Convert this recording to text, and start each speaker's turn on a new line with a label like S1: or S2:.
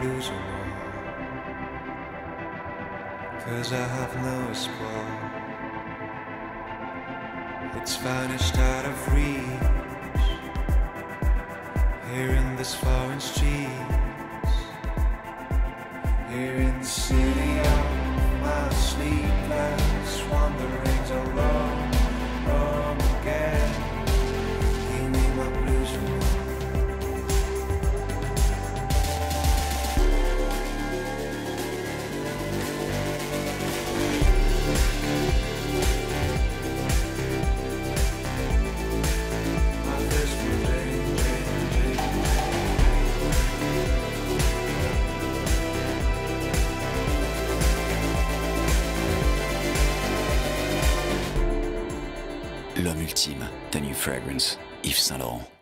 S1: blues anymore. Cause I have no espoir. It's vanished out of reach. Here in this foreign streets. Here in the city
S2: L'homme ultime, The New Fragrance, Yves Saint Laurent.